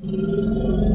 Thank you.